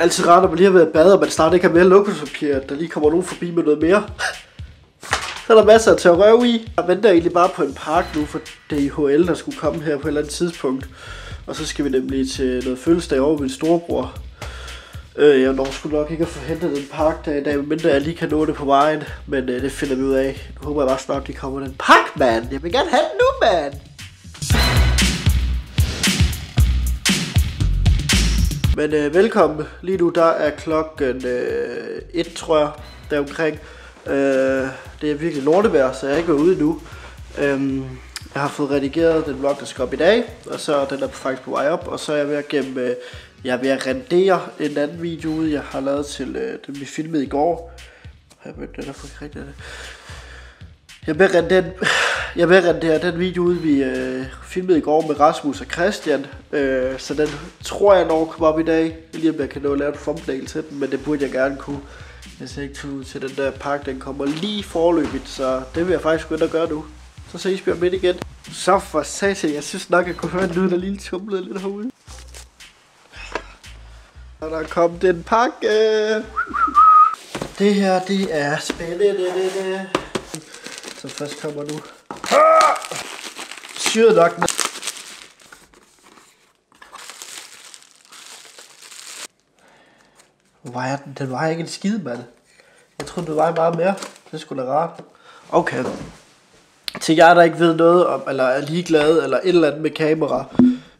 altid rart, når man lige har været i bad, og man snart ikke har mere luksuspapir, at der lige kommer nogen forbi med noget mere. Så er der masser til at røv i. Jeg venter egentlig bare på en park nu, for DHL, der skulle komme her på et eller andet tidspunkt. Og så skal vi nemlig til noget fødselsdag over min storebror. Øh, jeg når sgu nok ikke at få hentet den park der i dag, mindre jeg lige kan nå det på vejen. Men øh, det finder vi ud af. Nu håber jeg bare snart, de kommer den park, mand. Jeg vil gerne have den nu, mand. Men øh, velkommen. Lige nu der er klokken øh, 1, tror jeg, deromkring. Øh, det er virkelig lortevejr, så jeg er ikke været ude endnu. Øh, jeg har fået redigeret den vlog, der skal op i dag, og så den er faktisk på vej op, og så er jeg ved at gemme, øh, jeg er ved at rendere en anden video ud, jeg har lavet til øh, den, vi filmede i går. Jeg ved, den er for rigtig rigtigt. Jeg vil den jeg vil der den video ud, vi øh, filmede i går med Rasmus og Christian. Øh, så den tror jeg nok kommer op i dag. Lige om jeg kan nå at lave en thumbnail til den, men det burde jeg gerne kunne. Jeg ser ikke ud til den der pakke, den kommer lige forløbigt, så det vil jeg faktisk gå ind og gøre nu. Så ses vi om lidt igen. Så for satan, jeg synes nok, jeg kunne høre en lyd, der lige tumlede lidt herude. Og der kom den pakke. Det her, det er spændende. Så først kommer nu. Syret nok. Var vejer den? Den vejer ikke en skid, mand. Jeg troede, det vejer meget mere. Det skulle da rart. Okay. Til jer, der ikke ved noget om, eller er ligeglade, eller et eller andet med kamera,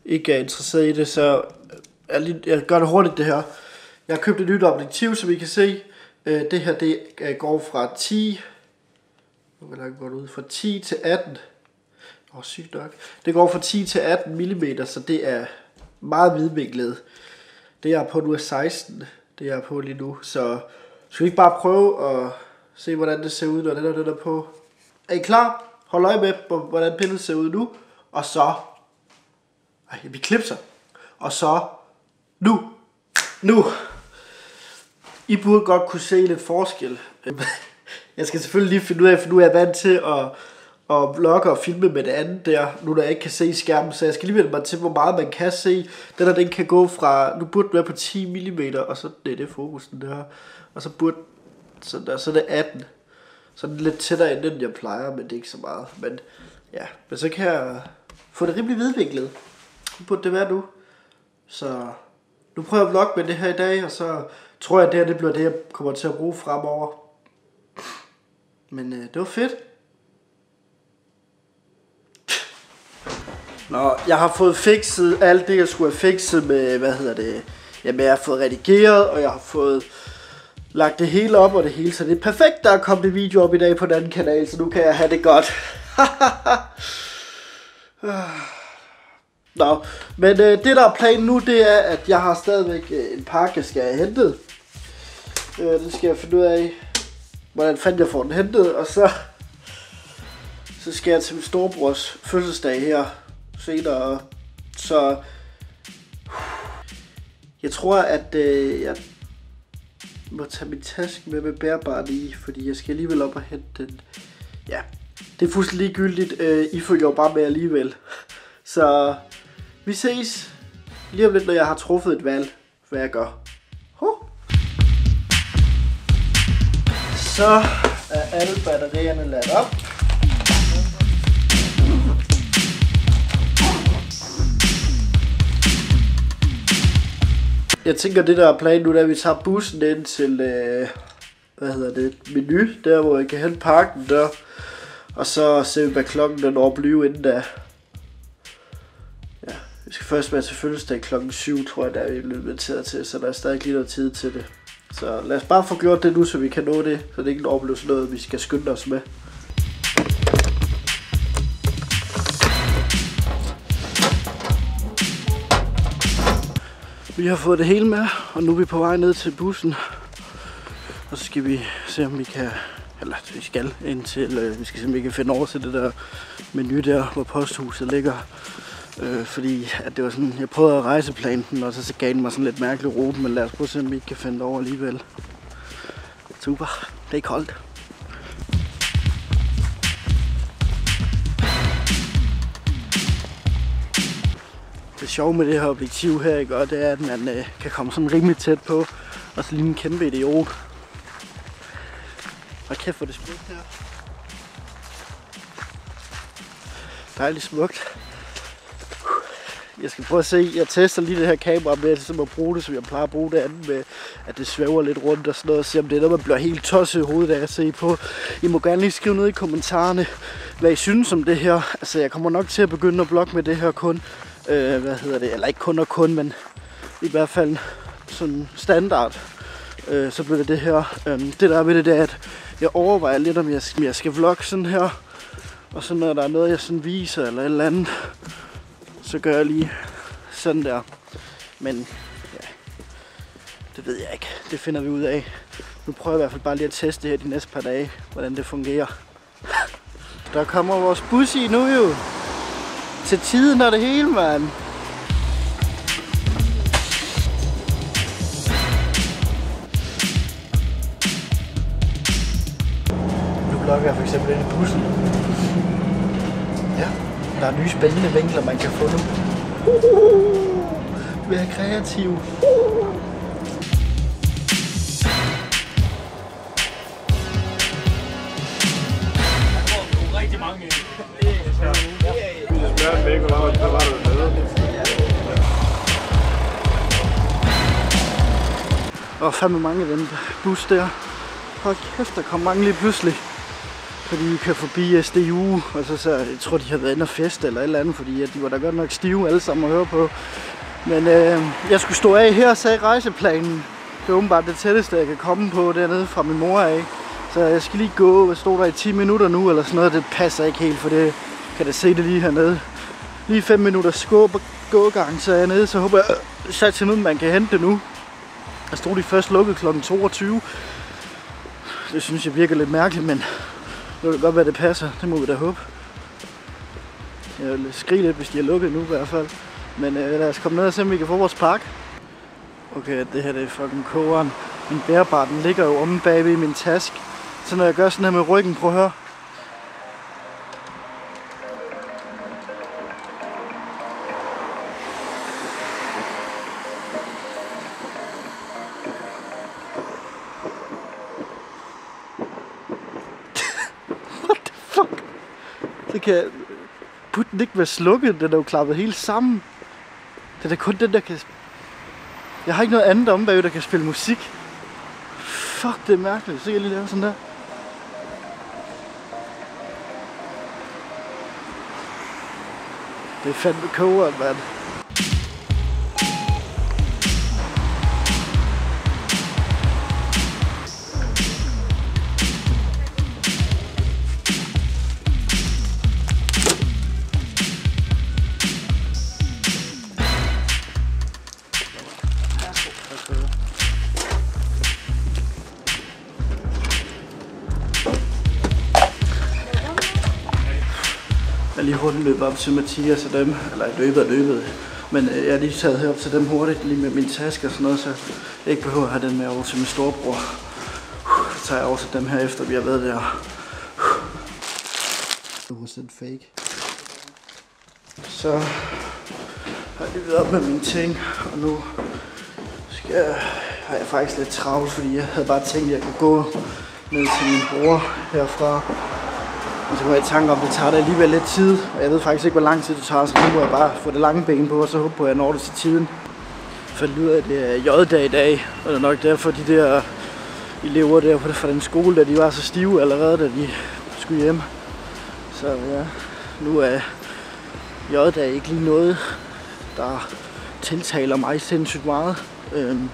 ikke er interesseret i det, så jeg, øh, lige, jeg gør det hurtigt det her. Jeg har købt et nyt objektiv, som I kan se. Øh, det her, det øh, går fra 10... Nu vil går gå ud? Fra 10 til 18. Åh, oh, sygt nok. Det går fra 10 til 18 mm, så det er meget vidvinklet. Det jeg er på nu er 16. Det jeg er på lige nu. Så skal vi ikke bare prøve at se, hvordan det ser ud, når den er, den er på. Er I klar? Hold øje med, hvordan pillet ser ud nu. Og så... Ej, vi klipser. Og så... Nu! Nu! I burde godt kunne se lidt forskel. Jeg skal selvfølgelig lige finde ud af, for nu er jeg vant til at, at vlogge og filme med det andet der, nu der jeg ikke kan se skærmen, så jeg skal lige vende mig til, hvor meget man kan se. Den her, den kan gå fra, nu burde den være på 10 mm, og så det er det fokusen der, og så burde, så, der, så er det 18. Så er det lidt tættere end den, jeg plejer, men det er ikke så meget. Men ja, men så kan jeg få det rimelig vidvinklet. Det burde det være nu. Så nu prøver jeg at vlogge med det her i dag, og så tror jeg, at det her det bliver det, jeg kommer til at bruge fremover. Men øh, det var fedt. Nå, jeg har fået fikset alt det, jeg skulle have fikset med, hvad hedder det, jamen jeg har fået redigeret, og jeg har fået lagt det hele op og det hele, så det er perfekt, der er kommet en video op i dag på den anden kanal, så nu kan jeg have det godt. Nå, men øh, det der er planen nu, det er, at jeg har stadigvæk øh, en pakke, jeg skal have hentet. Øh, det skal jeg finde ud af, hvordan fanden jeg får den hentet, og så, så skal jeg til min storebrors fødselsdag her senere. Så jeg tror, at øh, jeg må tage min taske med med bærbart i, fordi jeg skal alligevel op og hente den. Ja, det er fuldstændig ligegyldigt. Øh, I følger jo bare med alligevel. Så vi ses lige om lidt, når jeg har truffet et valg, hvad jeg gør. Så er alle batterierne ladt op. Jeg tænker, det der er planen nu, er, at vi tager bussen ind til, øh, hvad hedder det, menu, der hvor jeg kan hente parken der. Og så ser vi, hvad klokken den når blive inden da. Ja, vi skal først være til fødselsdag klokken 7, tror jeg, der er vi blevet inviteret til, så der er stadig lige noget tid til det. Så lad os bare få gjort det nu, så vi kan nå det, så det ikke opleves noget, vi skal skynde os med. Vi har fået det hele med, og nu er vi på vej ned til bussen. Og så skal vi se, om vi kan, eller vi skal ind til, øh, vi skal se, om vi kan finde over til det der menu der, hvor posthuset ligger. Øh, fordi at det var sådan, jeg prøvede at rejseplane den, og så, så gav den mig sådan lidt mærkelig rute, men lad os prøve at se, om vi ikke kan finde det over alligevel. Super, det er koldt. Det sjove med det her objektiv her, ikke? Og det er, at man øh, kan komme sådan rimelig tæt på, og så lige en kæmpe idiot. Og kæft hvor det smukt her. Dejligt smukt. Jeg skal prøve at se, jeg tester lige det her kamera med ligesom at bruge det, som jeg plejer at bruge det andet med, at det svæver lidt rundt og sådan noget, og se om det er noget, man bliver helt tosset i hovedet af at se på. I må gerne lige skrive ned i kommentarerne, hvad I synes om det her. Altså, jeg kommer nok til at begynde at blogge med det her kun. Øh, hvad hedder det? Eller ikke kun og kun, men i hvert fald sådan standard. Øh, så bliver det det her. Øh, det der er ved det, det er, at jeg overvejer lidt, om jeg, om jeg skal vlogge sådan her. Og så når der er noget, jeg sådan viser eller et eller andet, så gør jeg lige sådan der. Men ja, det ved jeg ikke. Det finder vi ud af. Nu prøver jeg i hvert fald bare lige at teste det her de næste par dage, hvordan det fungerer. Der kommer vores bus i nu jo. Til tiden er det hele, mand. Nu blokker jeg for eksempel ind i bussen. Ja, der er nye spændende vinkler, man kan få nu. Uhuhu. Vær kreativ. rigtig mange. Jeg spørger dem ikke, hvor der var fandme mange af den bus der. Hold kæft, der kom mange lige pludselig. Fordi vi kan forbi SDU, og så, så jeg tror, de har været inde og fest eller et eller andet, fordi at de var da godt nok stive alle sammen at høre på. Men øh, jeg skulle stå af her, sagde rejseplanen. Det er åbenbart det tætteste, jeg kan komme på dernede fra min mor af. Så jeg skal lige gå, jeg stod der i 10 minutter nu, eller sådan noget. Det passer ikke helt, for det kan da se det lige hernede. Lige 5 minutter skub gågang, så er jeg nede, så håber jeg, øh, sat til man kan hente det nu. Jeg stod de først lukket kl. 22. Det synes jeg virker lidt mærkeligt, men det godt være, det passer. Det må vi da håbe. Jeg vil skrige lidt, hvis de er lukket nu i hvert fald. Men øh, lad os komme ned og se, om vi kan få vores pakke. Okay, det her det er fucking kogeren. Min bærbar, den ligger jo omme bagved i min task. Så når jeg gør sådan her med ryggen, prøv at høre. Så kan... putten ikke være slukket? Den er jo klappet helt sammen. Det er kun den, der kan... Jeg har ikke noget andet om bagved, der kan spille musik. Fuck, det er mærkeligt. Så kan jeg lige lave sådan der. Det er fandme kogeren, mand. Lige hurtigt løbet op til Mathias og dem, eller løbet og løbet. Men øh, jeg er lige taget herop til dem hurtigt, lige med min taske og sådan noget, så jeg ikke behøver at have den med over til min storebror. Så tager jeg over til dem her efter vi har været der. 100% fake. Så har jeg lige været op med mine ting, og nu skal jeg, har jeg faktisk lidt travlt, fordi jeg havde bare tænkt, at jeg kunne gå ned til min bror herfra. Men så kom jeg i tanke om, at det tager da alligevel lidt tid. Og jeg ved faktisk ikke, hvor lang tid det tager, så nu må jeg bare få det lange ben på, og så håber på, at jeg når det til tiden. For det lyder, at det er J-dag i dag, og det er nok derfor, de der elever der fra den skole, der de var så stive allerede, da de skulle hjem. Så ja, nu er J-dag ikke lige noget, der tiltaler mig sindssygt meget. Øhm,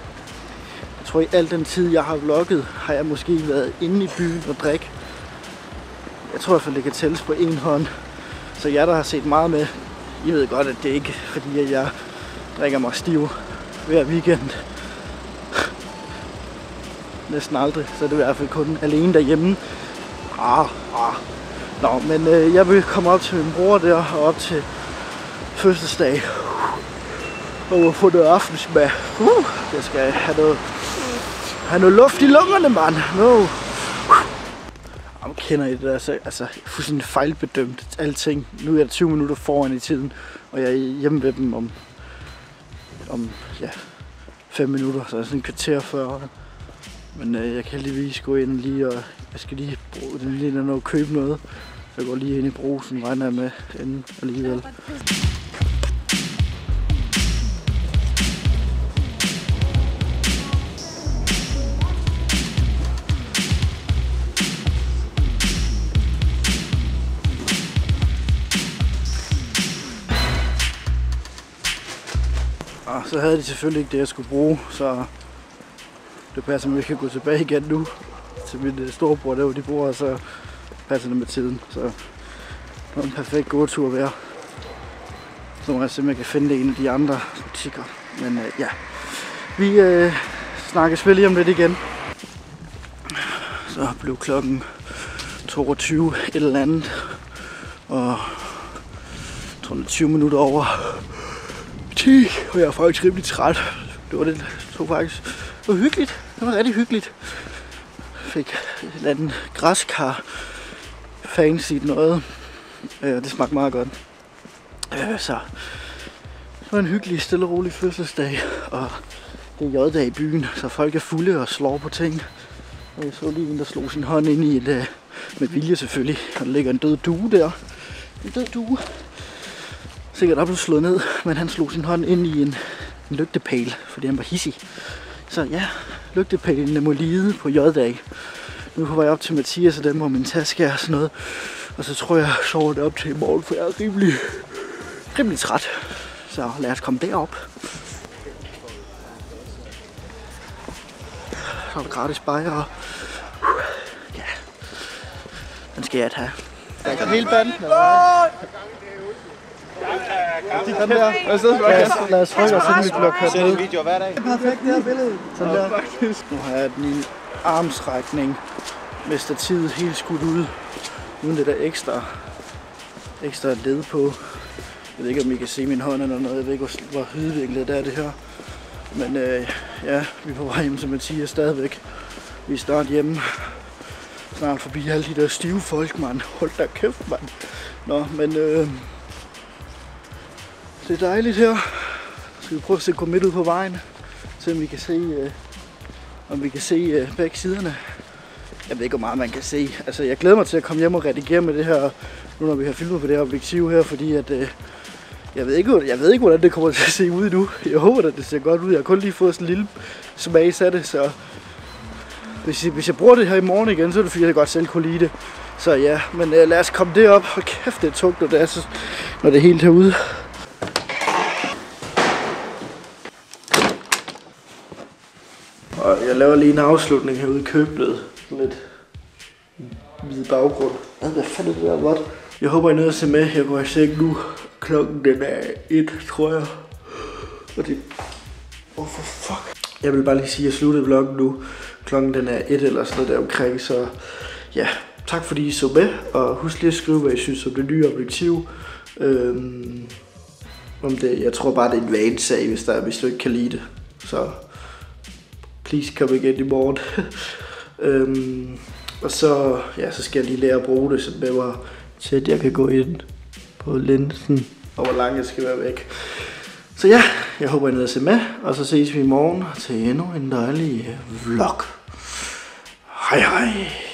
jeg tror, i al den tid, jeg har vlogget, har jeg måske været inde i byen og drikke. Jeg tror i hvert fald, det kan tælles på en hånd. Så jeg, der har set meget med, I ved godt, at det ikke er fordi, at jeg drikker mig stiv hver weekend. Næsten aldrig, så er det i hvert fald kun alene derhjemme. Ah, ah. Nå, men øh, jeg vil komme op til min bror der, og op til fødselsdag. Og få noget aftensmad. Uh, jeg skal have noget, have noget luft i lungerne, mand. No. Jamen, kender I det der? Så, altså, fuldstændig fejlbedømt alting. Nu er jeg 20 minutter foran i tiden, og jeg er hjemme ved dem om om ja, 5 minutter, så er sådan en kvarter før. Men øh, jeg kan heldigvis gå ind lige, og jeg skal lige bruge den lige noget købe noget. Jeg går lige ind i brusen, regner jeg med inden alligevel. Så havde de selvfølgelig ikke det, jeg skulle bruge, så det passer med, at jeg kan gå tilbage igen nu til min øh, storebror, der hvor de bor, og så passer det med tiden. Så det var en perfekt gåtur at være. Så må jeg se, om jeg kan finde det i en af de andre butikker. Men øh, ja, vi øh, snakkes vel lige om lidt igen. Så blev klokken 22 et eller andet, og 20 minutter over 10, og jeg er faktisk rimelig træt. Det var det, så faktisk. Det var hyggeligt. Det var rigtig hyggeligt. Fik et eller andet græskar fancy noget. Øh, det smagte meget godt. Øh, så det var en hyggelig, stille og rolig fødselsdag. Og det er J-dag i byen, så folk er fulde og slår på ting. Og jeg så lige en, der slog sin hånd ind i et, øh, med vilje selvfølgelig. Og der ligger en død due der. En død due sikkert op slået ned, men han slog sin hånd ind i en, en lygtepæl, fordi han var hissig. Så ja, lygtepælen må lide på J-dag. Nu på vej op til Mathias og den hvor min taske er og sådan noget. Og så tror jeg, jeg sover det op til i morgen, for jeg er rimelig, rimelig træt. Så lad os komme derop. Så er der gratis bajere. Ja, den skal jeg have. Hele banden, eller hvad? Sådan der. Lad os, lad os trykke os, inden vi bliver kørt ned. video hver dag. Perfekt, det her billede. Sådan der. Nu har jeg min armsrækning med stativet helt skudt ud. Uden det der ekstra, ekstra led på. Jeg ved ikke, om I kan se min hånd eller noget. Jeg ved ikke, hvor, hydvinklet det er det her. Men øh, ja, vi er på vej hjem til Mathias stadigvæk. Vi er snart hjemme. Snart forbi alle de der stive folk, mand. Hold da kæft, mand. Nå, men øh, det er dejligt her. Så skal vi prøve at se gå midt ud på vejen. så vi kan se, øh, om vi kan se øh, begge siderne. Jeg ved ikke, hvor meget man kan se. Altså, jeg glæder mig til at komme hjem og redigere med det her, nu når vi har filmet på det her objektiv her, fordi at, øh, jeg, ved ikke, jeg ved ikke, hvordan det kommer til at se ud nu. Jeg håber, at det ser godt ud. Jeg har kun lige fået sådan en lille smag af det, så hvis jeg, hvis jeg bruger det her i morgen igen, så er det fordi, jeg godt selv kunne lide det. Så ja, men øh, lad os komme derop. Hold kæft, det er tungt, når det er, så, når det er helt herude. Og jeg laver lige en afslutning herude i køblet. Sådan lidt hvid baggrund. Hvad, hvad fanden er det der vådt? Jeg håber, I er nødt at se med. Jeg går i seng nu. Klokken den er et, tror jeg. Og det... Oh, for fuck. Jeg vil bare lige sige, at jeg sluttede vloggen nu. Klokken den er et eller sådan noget der omkring, så ja, tak fordi I så med, og husk lige at skrive, hvad I synes om det nye objektiv. Øhm, om det, jeg tror bare, det er en vanesag, hvis, der, hvis du ikke kan lide det. Så please come igen i morgen. øhm, og så, ja, så skal jeg lige lære at bruge det, så det var til at jeg kan gå ind på linsen, og hvor langt jeg skal være væk. Så ja, jeg håber, I er nede at se med, og så ses vi i morgen til endnu en dejlig vlog. Hej hej.